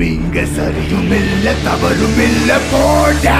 இங்க சரியும் இல்ல தவறும் இல்ல போடா!